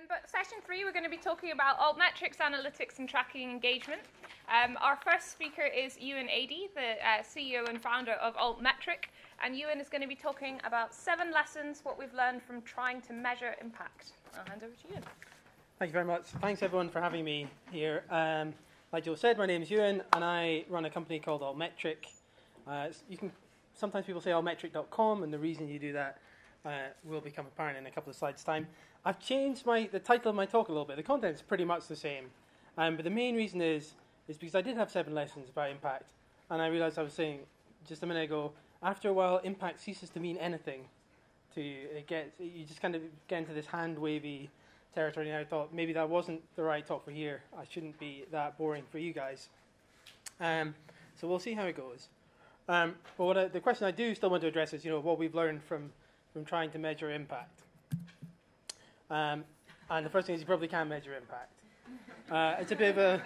Um, but session three, we're going to be talking about altmetrics, analytics, and tracking engagement. Um, our first speaker is Euan Adie, the uh, CEO and founder of Altmetric, and Euan is going to be talking about seven lessons, what we've learned from trying to measure impact. I'll hand over to Euan. Thank you very much. Thanks everyone for having me here. Um, like Joe said, my name is Euan, and I run a company called Altmetric. Uh, you can sometimes people say altmetric.com, and the reason you do that uh, will become apparent in a couple of slides' time. I've changed my the title of my talk a little bit. The content is pretty much the same, um, but the main reason is is because I did have seven lessons about impact, and I realised I was saying just a minute ago. After a while, impact ceases to mean anything. To you. it gets you just kind of get into this hand wavy territory. And I thought maybe that wasn't the right talk for here. I shouldn't be that boring for you guys. Um, so we'll see how it goes. Um, but I, the question I do still want to address is, you know, what we've learned from from trying to measure impact. Um, and the first thing is you probably can't measure impact. Uh, it's a bit of a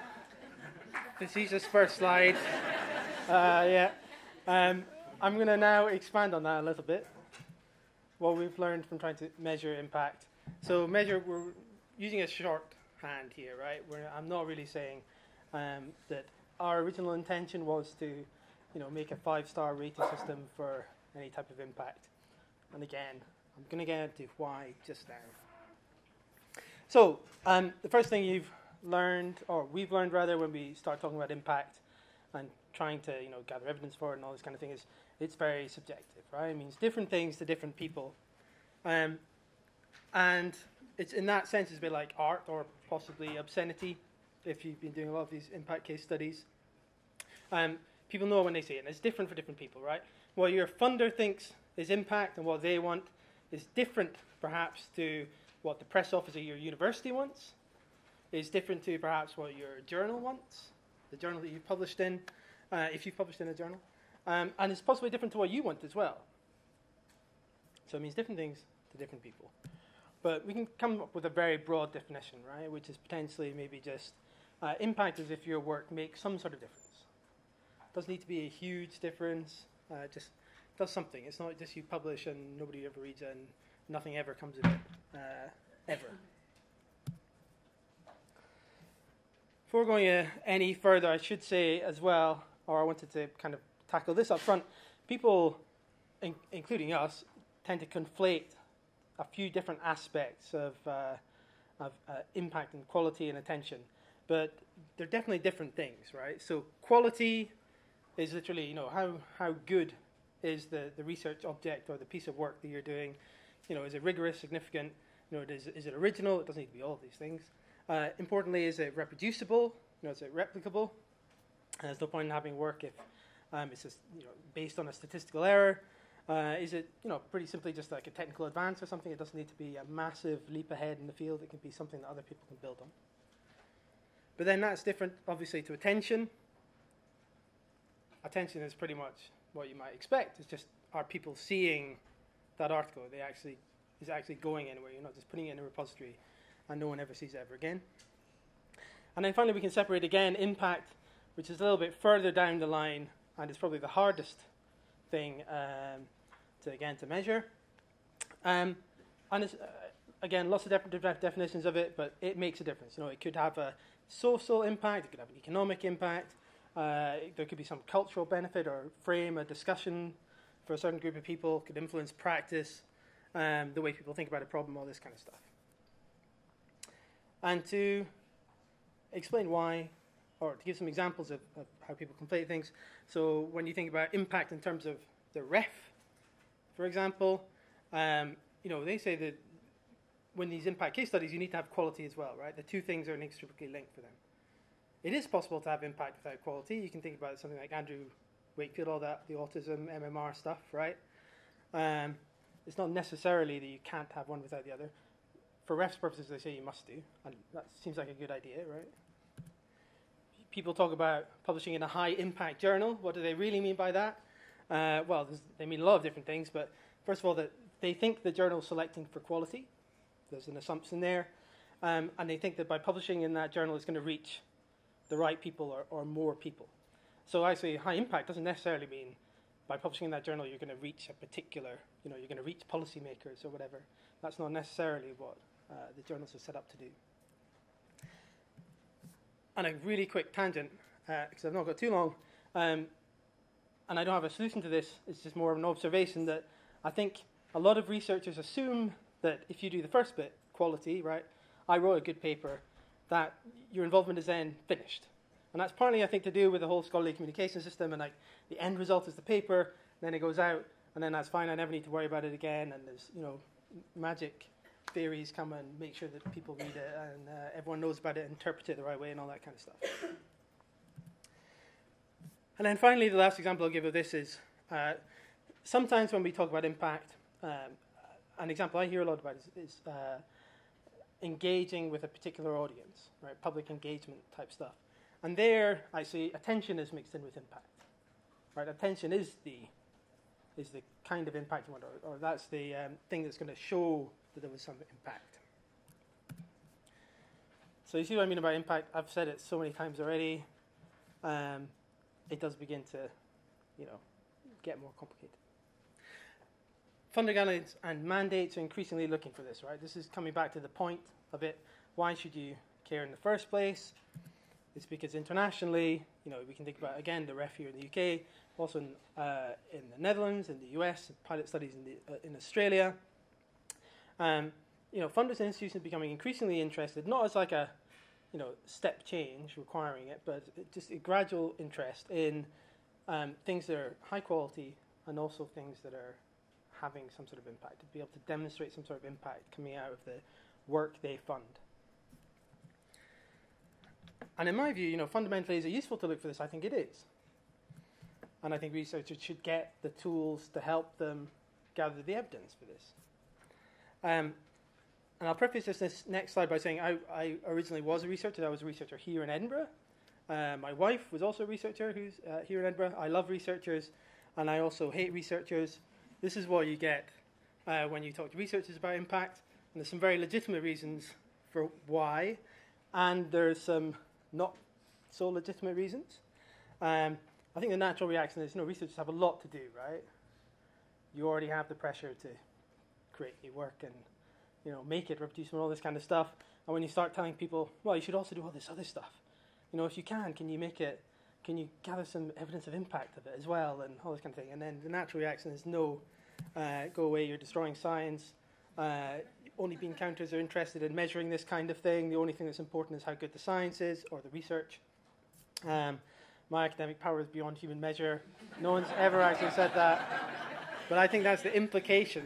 facetious first slide. Uh, yeah. Um, I'm going to now expand on that a little bit. What we've learned from trying to measure impact. So measure, we're using a shorthand here, right? We're, I'm not really saying um, that our original intention was to, you know, make a five-star rating system for any type of impact. And again, I'm going to get into why just now. So, um, the first thing you've learned, or we've learned rather, when we start talking about impact and trying to, you know, gather evidence for it and all this kind of thing, is it's very subjective, right? It means different things to different people, um, and it's in that sense it's a bit like art or possibly obscenity. If you've been doing a lot of these impact case studies, um, people know when they see it, and it's different for different people, right? What your funder thinks is impact and what they want is different, perhaps, to what the press office at your university wants, is different to perhaps what your journal wants, the journal that you've published in, uh, if you've published in a journal, um, and it's possibly different to what you want as well. So it means different things to different people. But we can come up with a very broad definition, right, which is potentially maybe just uh, impact as if your work makes some sort of difference. Doesn't need to be a huge difference, uh, just does something. It's not just you publish and nobody ever reads it and nothing ever comes of it, uh, ever. Before going uh, any further, I should say as well, or I wanted to kind of tackle this up front. People, in, including us, tend to conflate a few different aspects of, uh, of uh, impact and quality and attention, but they're definitely different things, right? So quality is literally, you know, how how good is the, the research object or the piece of work that you're doing. You know, is it rigorous, significant? You know, is, is it original? It doesn't need to be all of these things. Uh, importantly, is it reproducible? You know, is it replicable? And there's no point in having work if um, it's just, you know, based on a statistical error. Uh, is it, you know, pretty simply just like a technical advance or something? It doesn't need to be a massive leap ahead in the field. It can be something that other people can build on. But then that's different, obviously, to attention. Attention is pretty much what you might expect. It's just are people seeing that article? They actually is actually going anywhere. You're not just putting it in a repository and no one ever sees it ever again. And then finally, we can separate again impact, which is a little bit further down the line, and it's probably the hardest thing um, to again to measure. Um, and it's, uh, again, lots of different definitions of it, but it makes a difference. You know, it could have a social impact, it could have an economic impact, uh, there could be some cultural benefit or frame a discussion for a certain group of people, could influence practice, um, the way people think about a problem, all this kind of stuff. And to explain why, or to give some examples of, of how people conflate things. So when you think about impact in terms of the REF, for example, um, you know, they say that when these impact case studies, you need to have quality as well, right? The two things are inextricably linked for them it is possible to have impact without quality. You can think about something like Andrew Wakefield, all that, the autism, MMR stuff, right? Um, it's not necessarily that you can't have one without the other. For refs purposes, they say you must do, and that seems like a good idea, right? People talk about publishing in a high impact journal. What do they really mean by that? Uh, well, they mean a lot of different things, but first of all, that they think the journal is selecting for quality. There's an assumption there. Um, and they think that by publishing in that journal, it's going to reach the right people or, or more people. So I say high impact doesn't necessarily mean by publishing in that journal you're going to reach a particular, you know, you're going to reach policymakers or whatever. That's not necessarily what uh, the journals are set up to do. And a really quick tangent, because uh, I've not got too long, um, and I don't have a solution to this, it's just more of an observation that I think a lot of researchers assume that if you do the first bit, quality, right, I wrote a good paper, that your involvement is then finished. And that's partly, I think, to do with the whole scholarly communication system and like the end result is the paper, then it goes out, and then that's fine. I never need to worry about it again. And there's, you know, magic theories come and make sure that people read it and uh, everyone knows about it, interpret it the right way, and all that kind of stuff. And then finally, the last example I'll give of this is uh, sometimes when we talk about impact, um, an example I hear a lot about is, is uh, engaging with a particular audience, right? Public engagement type stuff. And there, I see attention is mixed in with impact. Right? Attention is the is the kind of impact you want, or, or that's the um, thing that's going to show that there was some impact. So you see what I mean about impact? I've said it so many times already. Um, it does begin to, you know, get more complicated. Funding guidelines and mandates are increasingly looking for this, right? This is coming back to the point of it. Why should you care in the first place? It's because internationally, you know, we can think about again the REF here in the UK, also in, uh, in the Netherlands, in the US, pilot studies in, the, uh, in Australia. Um, you know, funders and institutions are becoming increasingly interested, not as like a, you know, step change requiring it, but just a gradual interest in um, things that are high quality and also things that are having some sort of impact, to be able to demonstrate some sort of impact coming out of the work they fund. And in my view, you know, fundamentally, is it useful to look for this? I think it is. And I think researchers should get the tools to help them gather the evidence for this. Um, and I'll preface this, next slide by saying I, I, originally was a researcher. I was a researcher here in Edinburgh. Uh, my wife was also a researcher who's uh, here in Edinburgh. I love researchers, and I also hate researchers. This is what you get uh, when you talk to researchers about impact. And there's some very legitimate reasons for why, and there's some not so legitimate reasons. Um, I think the natural reaction is, you know, researchers have a lot to do, right? You already have the pressure to create new work and, you know, make it reproducible and all this kind of stuff. And when you start telling people, well, you should also do all this other stuff, you know, if you can, can you make it, can you gather some evidence of impact of it as well and all this kind of thing? And then the natural reaction is, no, uh, go away, you're destroying science. Uh, only bean counters are interested in measuring this kind of thing. The only thing that's important is how good the science is or the research. Um, my academic power is beyond human measure. No one's ever actually said that, but I think that's the implication.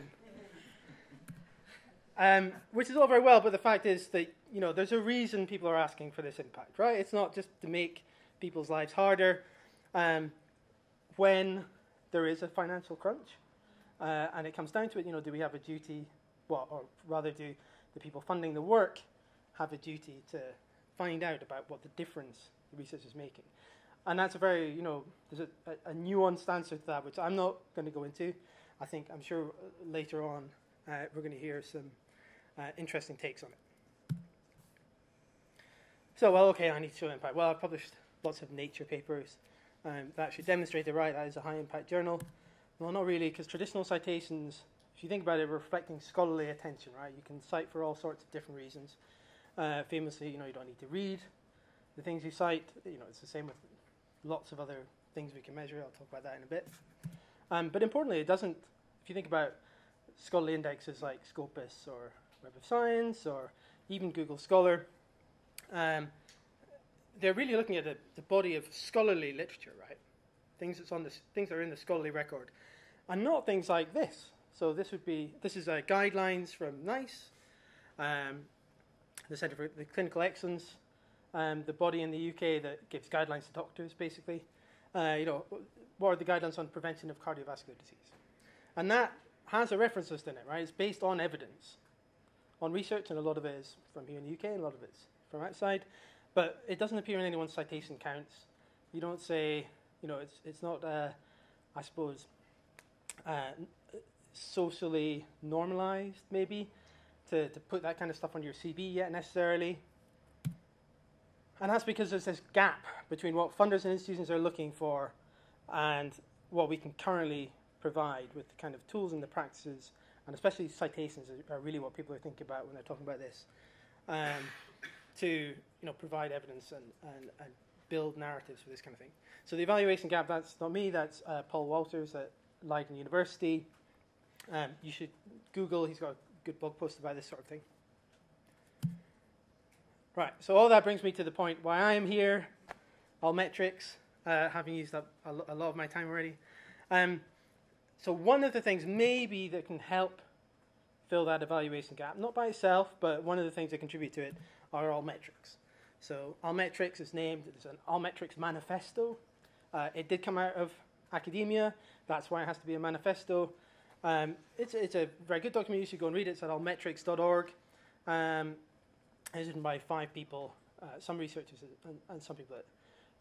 Um, which is all very well, but the fact is that you know there's a reason people are asking for this impact, right? It's not just to make people's lives harder. Um, when there is a financial crunch, uh, and it comes down to it, you know, do we have a duty well, or rather, do the people funding the work have a duty to find out about what the difference the research is making? And that's a very, you know, there's a, a, a nuanced answer to that, which I'm not going to go into. I think, I'm sure uh, later on uh, we're going to hear some uh, interesting takes on it. So, well, okay, I need to show impact. Well, I've published lots of nature papers um, that actually demonstrate the right that is a high impact journal. Well, not really, because traditional citations if you think about it, reflecting scholarly attention, right? You can cite for all sorts of different reasons. Uh, famously, you know, you don't need to read the things you cite. You know, it's the same with lots of other things we can measure. I'll talk about that in a bit. Um, but importantly, it doesn't. If you think about scholarly indexes like Scopus or Web of Science or even Google Scholar, um, they're really looking at the, the, body of scholarly literature, right? Things that's on the things that are in the scholarly record, and not things like this. So this would be, this is uh, guidelines from NICE, um, the Centre for the Clinical Excellence, um, the body in the UK that gives guidelines to doctors, basically. Uh, you know, what are the guidelines on prevention of cardiovascular disease? And that has a reference list in it, right? It's based on evidence, on research, and a lot of it is from here in the UK, and a lot of it's from outside. But it doesn't appear in anyone's citation counts. You don't say, you know, it's, it's not, uh, I suppose, uh, socially normalized, maybe, to, to put that kind of stuff on your CV yet necessarily. And that's because there's this gap between what funders and institutions are looking for and what we can currently provide with the kind of tools and the practices and especially citations are, really what people are thinking about when they're talking about this, um, to you know provide evidence and, and, and build narratives for this kind of thing. So the evaluation gap, that's not me, that's uh, Paul Wouters at Leiden University. Um, you should Google, he's got a good blog post about this sort of thing. Right, so all that brings me to the point why I am here, Altmetrics, uh, having used up a, a, lot of my time already. Um, so one of the things maybe that can help fill that evaluation gap, not by itself, but one of the things that contribute to it are Altmetrics. So Altmetrics is named, it's an Altmetrics manifesto. Uh, it did come out of academia, that's why it has to be a manifesto. Um, it's, it's a very good document, you should go and read it, it's at altmetrics.org. Um, it's written by five people, uh, some researchers and, and some people at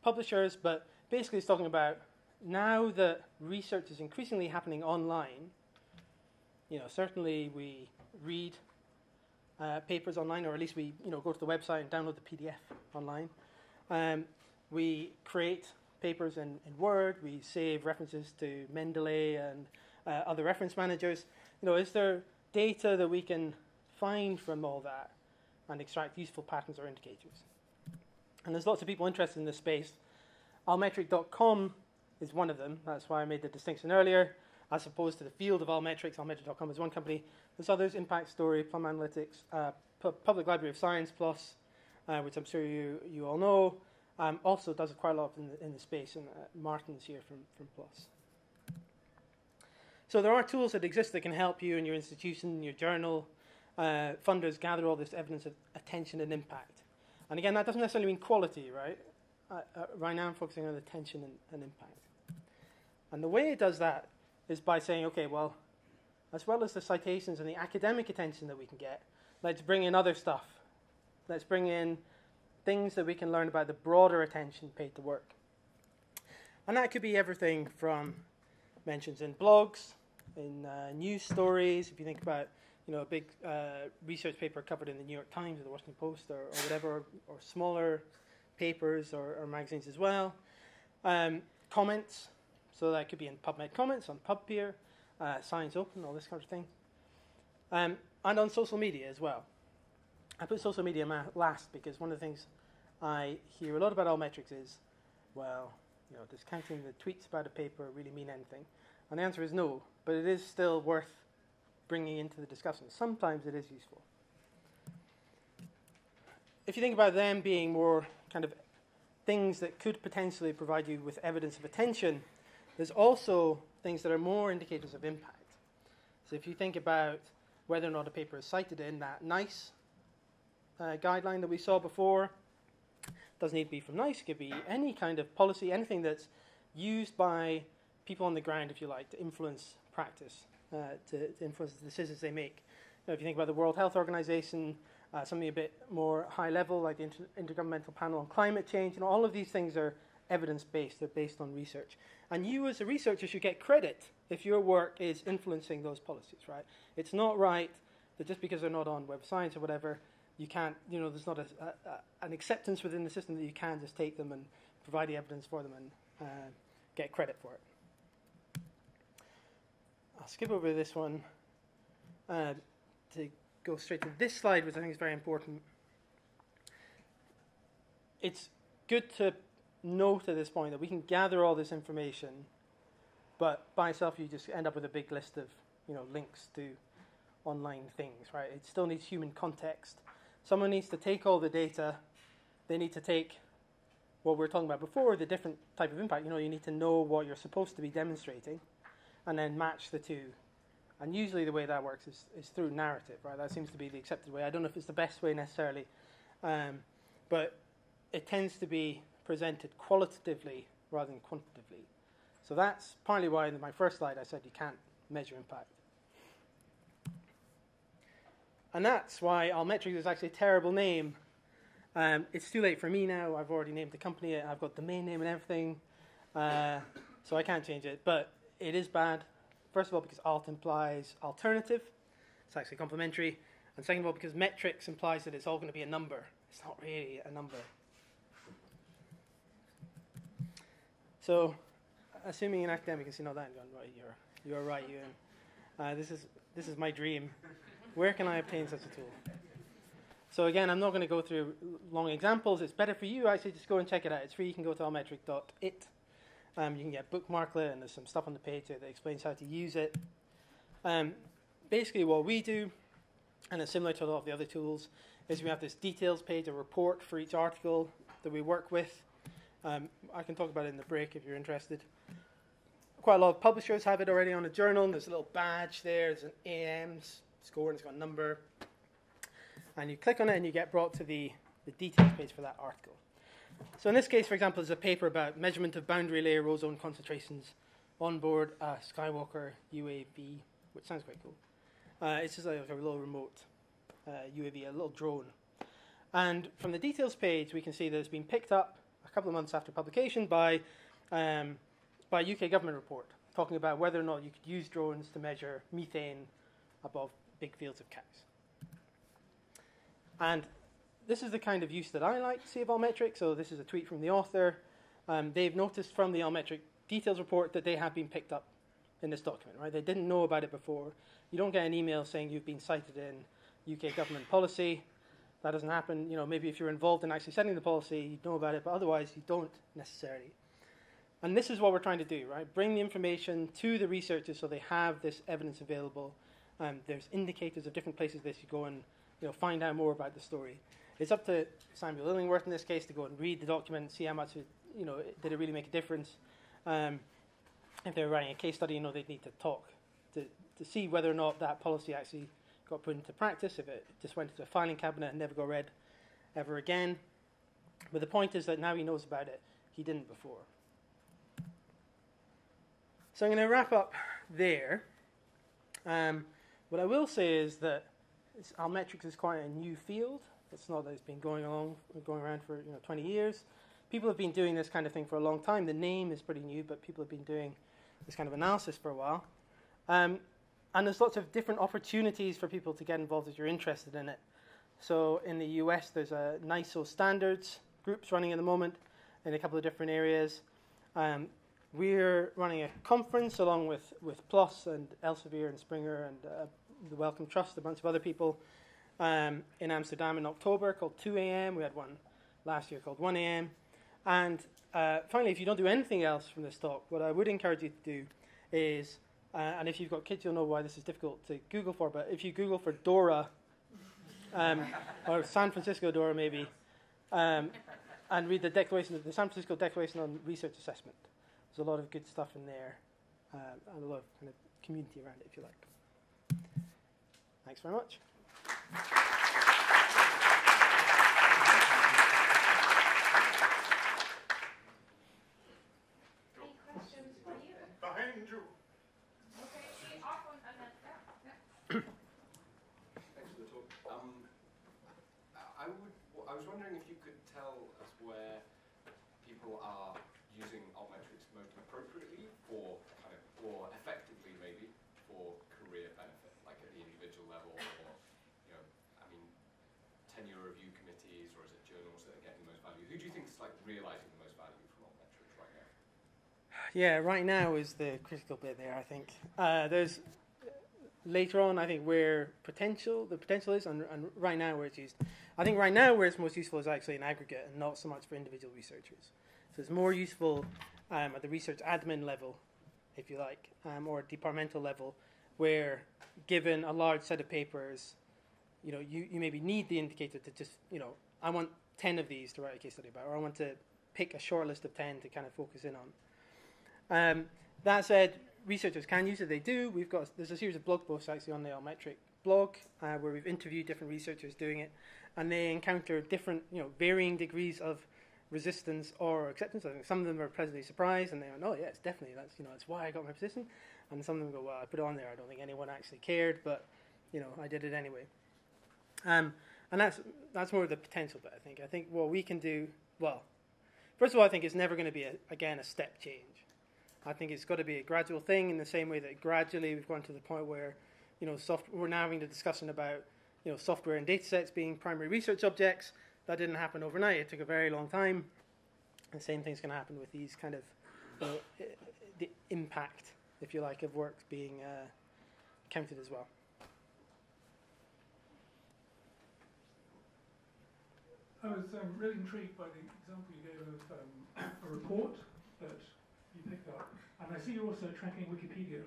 publishers, but basically it's talking about now that research is increasingly happening online, you know, certainly we read uh, papers online, or at least we, you know, go to the website and download the PDF online. Um, we create papers in, in Word. We save references to Mendeley and uh, other reference managers. You know, is there data that we can find from all that and extract useful patterns or indicators? And there's lots of people interested in this space. Altmetric.com is one of them. That's why I made the distinction earlier. As opposed to the field of Altmetrics, Altmetric.com is one company. There's others, Impact Story, Plum Analytics, uh, P- Public Library of Science PLOS, uh, which I'm sure you, you all know. Um, also does quite a lot in the, in the space, and uh, Martin's here from, from PLOS. So there are tools that exist that can help you in your institution, your journal, uh, funders gather all this evidence of attention and impact. And again, that doesn't necessarily mean quality, right? Uh, uh, right now I'm focusing on attention and, and impact. And the way it does that is by saying, okay, well, as well as the citations and the academic attention that we can get, let's bring in other stuff. Let's bring in things that we can learn about the broader attention paid to work. And that could be everything from mentions in blogs, in uh, news stories. If you think about, you know, a big uh, research paper covered in the New York Times or the Washington Post or, or whatever, or, smaller papers or, or, magazines as well. Um, comments, so that could be in PubMed comments on PubPeer, uh, Science Open, all this kind of thing. Um, and on social media as well. I put social media last because one of the things I hear a lot about Altmetrics is, well, you know, does counting the tweets about a paper really mean anything? And the answer is no, but it is still worth bringing into the discussion. Sometimes it is useful. If you think about them being more kind of things that could potentially provide you with evidence of attention, there's also things that are more indicators of impact. So if you think about whether or not a paper is cited in that NICE uh, guideline that we saw before, doesn't need to be from NICE, it could be any kind of policy, anything that's used by people on the ground, if you like, to influence practice, uh, to, to, influence the decisions they make. You know, if you think about the World Health Organization, uh, something a bit more high level, like the Inter- Intergovernmental Panel on Climate Change, you know, all of these things are evidence based, they're based on research. And you, as a researcher, should get credit if your work is influencing those policies, right? It's not right that just because they're not on Web Science or whatever, you can't, you know, there's not a, a, an acceptance within the system that you can just take them and provide the evidence for them and uh, get credit for it. I'll skip over this one uh, to go straight to this slide, which I think is very important. It's good to note at this point that we can gather all this information, but by itself you just end up with a big list of you know links to online things, right? It still needs human context. Someone needs to take all the data. They need to take what we were talking about before, the different type of impact. You know, you need to know what you're supposed to be demonstrating, and then match the two. And usually the way that works is, is through narrative, right? That seems to be the accepted way. I don't know if it's the best way necessarily, um, but it tends to be presented qualitatively rather than quantitatively. So that's partly why in my first slide I said you can't measure impact. And that's why Altmetrics is actually a terrible name. Um, it's too late for me now. I've already named the company. I've got the main name and everything. Uh, so I can't change it. But it is bad. First of all, because alt implies alternative. It's actually complementary. And second of all, because metrics implies that it's all going to be a number. It's not really a number. So, assuming an academic can see, no, that, right, you're, you're right, Euan. Uh, this is this is my dream. Where can I obtain such a tool? So again, I'm not going to go through long examples. It's better for you actually just go and check it out. It's free. You can go to altmetric.it. Um, you can get bookmarklet and there's some stuff on the page that explains how to use it. Um, basically, what we do, and it's similar to a lot of the other tools, is we have this details page, a report for each article that we work with. Um, I can talk about it in the break if you're interested. Quite a lot of publishers have it already on a journal. There's a little badge there. There's an AM score and it's got a number. And you click on it and you get brought to the, the details page for that article. So in this case, for example, there's a paper about measurement of boundary layer ozone concentrations on board a Skywalker UAV, which sounds quite cool. Uh, it's just like a little remote uh, UAV, a little drone. And from the details page, we can see that it's been picked up a couple of months after publication by, um, by a UK government report talking about whether or not you could use drones to measure methane above big fields of cows. And this is the kind of use that I like to see of Altmetric. So this is a tweet from the author. Um, they've noticed from the Altmetric details report that they have been picked up in this document, right? They didn't know about it before. You don't get an email saying you've been cited in UK government policy. That doesn't happen. You know, maybe if you're involved in actually setting the policy, you know about it, but otherwise you don't necessarily. And this is what we're trying to do, right? Bring the information to the researchers so they have this evidence available. Um, there's indicators of different places they should go and you know, find out more about the story. It's up to Samuel Illingworth in this case to go and read the document, see how much it, you know, did it really make a difference. Um, if they were writing a case study, you know, they'd need to talk to, to see whether or not that policy actually got put into practice, if it just went into a filing cabinet and never got read ever again. But the point is that now he knows about it. He didn't before. So I'm going to wrap up there. Um, what I will say is that Altmetrics is quite a new field. It's not that it's been going along, going around for you know 20 years. People have been doing this kind of thing for a long time. The name is pretty new, but people have been doing this kind of analysis for a while. Um, and there's lots of different opportunities for people to get involved if you're interested in it. So in the US, there's a NISO standards groups running at the moment in a couple of different areas. Um, we're running a conference along with, with PLOS and Elsevier and Springer and uh, the Wellcome Trust, a bunch of other people um, in Amsterdam in October called 2 a.m. We had one last year called 1 a.m. And uh, finally, if you don't do anything else from this talk, what I would encourage you to do is, uh, and if you've got kids, you'll know why this is difficult to Google for, but if you Google for DORA, um, or San Francisco DORA maybe, um, and read the declaration, of the San Francisco Declaration on Research Assessment. There's a lot of good stuff in there, uh, and a lot of kind of community around it, if you like. Thanks very much. Um, I would. I was wondering if you could tell us where people are using altmetrics most appropriately for kind of, or effectively maybe for career benefit, like at the individual level, or you know, I mean, tenure review committees, or is it journals that are getting the most value? Who do you think is like realizing the most value from altmetrics right now? Yeah, right now is the critical bit there. I think uh, there's later on. I think where potential the potential is, and, and right now where it's used. I think right now where it's most useful is actually in aggregate and not so much for individual researchers. So it's more useful um, at the research admin level, if you like, um, or departmental level, where given a large set of papers, you know, you, you maybe need the indicator to just, you know, I want 10 of these to write a case study about, or I want to pick a short list of 10 to kind of focus in on. Um, that said, researchers can use it. They do. We've got there's a series of blog posts actually on the Altmetric blog uh, where we've interviewed different researchers doing it, and they encounter different, you know, varying degrees of resistance or acceptance. I think some of them are pleasantly surprised and they go, "Oh, yeah, it's definitely that's you know that's why I got my position," and some of them go, "Well, I put it on there. I don't think anyone actually cared, but you know, I did it anyway." Um, and that's that's more of the potential bit. I think. I think what we can do well. First of all, I think it's never going to be a, again a step change. I think it's got to be a gradual thing in the same way that gradually we've gone to the point where, you know, soft, we're now having the discussion about, you know, software and data sets being primary research objects. That didn't happen overnight. It took a very long time. The same thing's going to happen with these kind of, the impact, if you like, of work being uh, counted as well. I was um, really intrigued by the example you gave of um, a report that you picked up, and I see you're also tracking Wikipedia.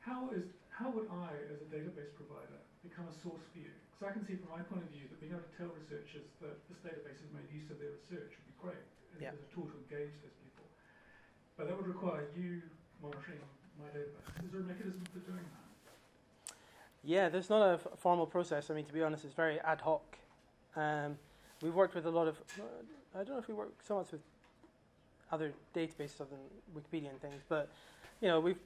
How is how would I, as a database provider, become a source for you? Because I can see from my point of view that being able to tell researchers that this database has made use of their research would be great as, Yeah. as a tool to engage those people. But that would require you monitoring my database. Is there a mechanism for doing that? Yeah, there's not a formal process. I mean, to be honest, it's very ad hoc. Um, we've worked with a lot of. I don't know if we work so much with other databases other than Wikipedia and things, but you know, we've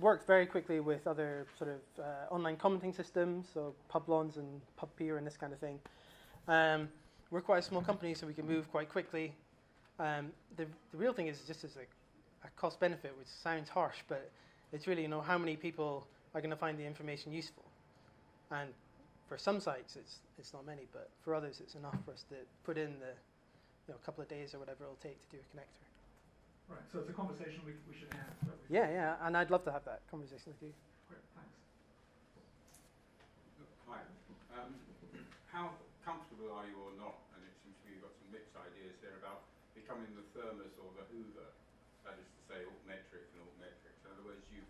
worked very quickly with other sort of uh, online commenting systems, so Publons and PubPeer and this kind of thing. Um, we're quite a small company, so we can move quite quickly. Um, the, the real thing is just as a, a cost benefit, which sounds harsh, but it's really you know how many people are going to find the information useful. And for some sites, it's it's not many, but for others, it's enough for us to put in the you know a couple of days or whatever it'll take to do a connector. Right. So it's a conversation we, we should have. that we- Yeah, yeah, and I'd love to have that conversation with you. Great. Thanks. Hi. Um, how comfortable are you or not? And it seems to me you've got some mixed ideas there about becoming the thermos or the hoover. That is to say, altmetric and altmetrics. In other words, you,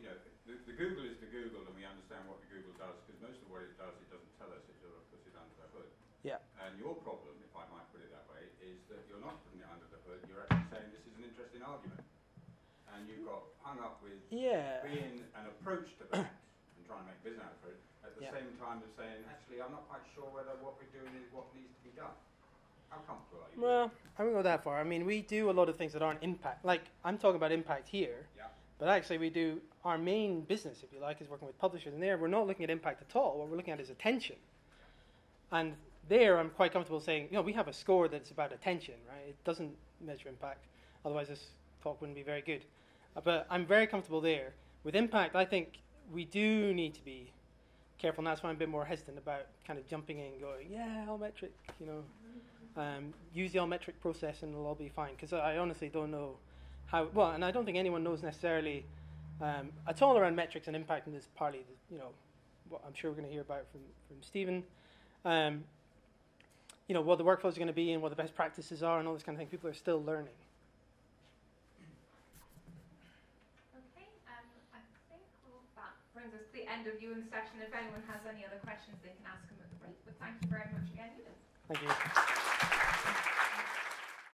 you know, the, the Google is the Google, and we understand what the Google does because most of what it does, it doesn't tell us. It sort of puts it under the hood. Yeah. And your problem, if I might put it that way, is that you're not putting it under the hood. You're actually saying this is an interesting argument, and you got hung up with Yeah. being an approach to that and trying to make business out of it at the Yeah. same time as saying, actually, I'm not quite sure whether what we're doing is what needs to be done. How comfortable are you? Well, I won't go that far. I mean, we do a lot of things that aren't impact. Like I'm talking about impact here, Yeah. but actually we do our main business, if you like, is working with publishers. And there, we're not looking at impact at all. What we're looking at is attention. And there, I'm quite comfortable saying, you know, we have a score that's about attention, right? It doesn't measure impact. Otherwise, this talk wouldn't be very good. Uh, but I'm very comfortable there. With impact, I think we do need to be careful, and that's why I'm a bit more hesitant about kind of jumping in and going, yeah, Altmetric, you know. Um, use the Altmetric process and it'll all be fine. Because I honestly don't know how, well, and I don't think anyone knows necessarily um, at all around metrics and impact, and this is partly, you know, what I'm sure we're going to hear about from, from Stephen. Um, you know, what the workflows are going to be and what the best practices are and all this kind of thing. People are still learning. Okay, um, I think well, that brings us to the end of Euan's session. If anyone has any other questions, they can ask them at the break. But thank you very much again, Ewan. Thank you.